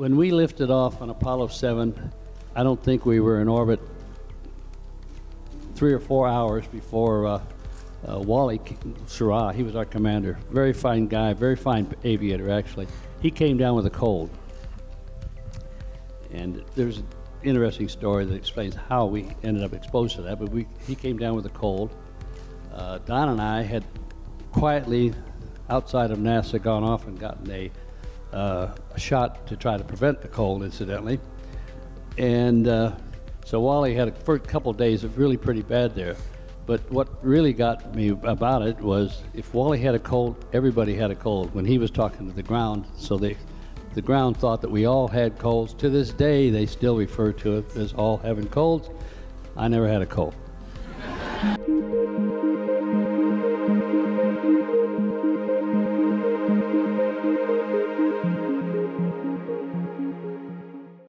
When we lifted off on Apollo 7, I don't think we were in orbit three or four hours before uh, uh, Wally Schirra, he was our commander, very fine guy, very fine aviator actually. He came down with a cold. And there's an interesting story that explains how we ended up exposed to that, but we, he came down with a cold. Uh, Don and I had quietly, outside of NASA, gone off and gotten a, uh, a shot to try to prevent the cold, incidentally. And uh, so Wally had a first couple days of really pretty bad there. But what really got me about it was if Wally had a cold, everybody had a cold when he was talking to the ground. So they, the ground thought that we all had colds. To this day, they still refer to it as all having colds. I never had a cold.